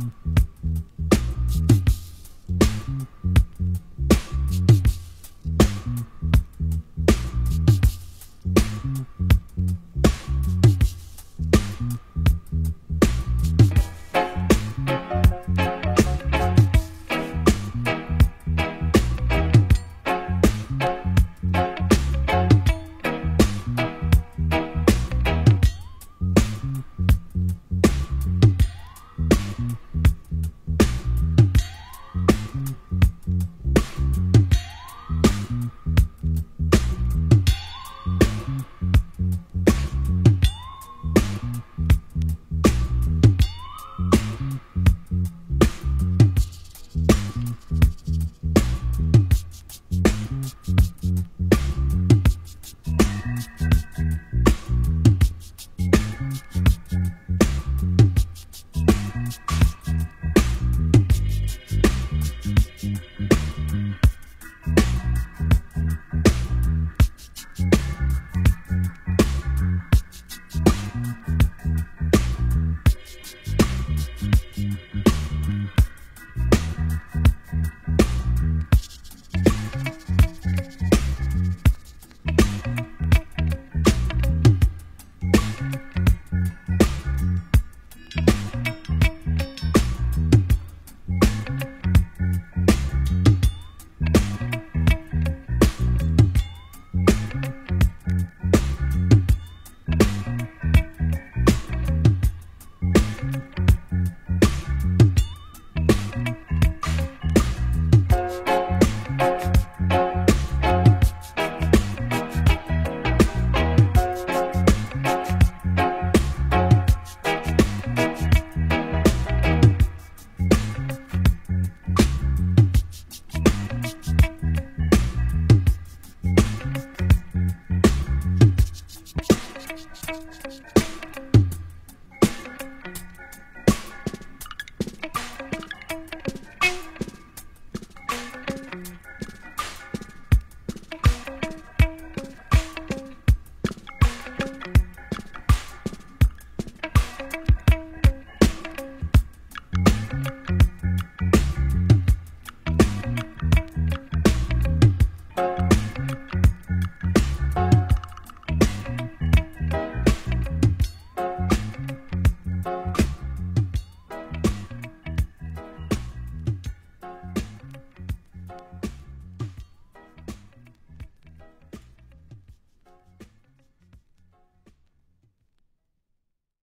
Mm-hmm.